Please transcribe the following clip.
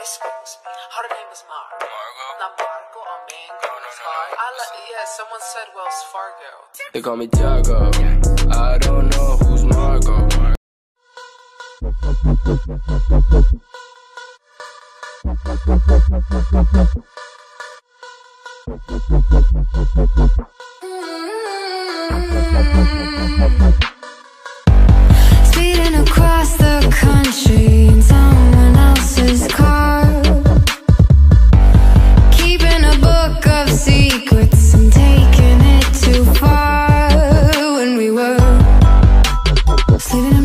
Excuse me. Her name is Margo. Not Margo or Mango. Sorry. I let, yeah, someone said Wells Fargo. They call me Tiago. I don't know who's Margo. Speeding across Sleeping.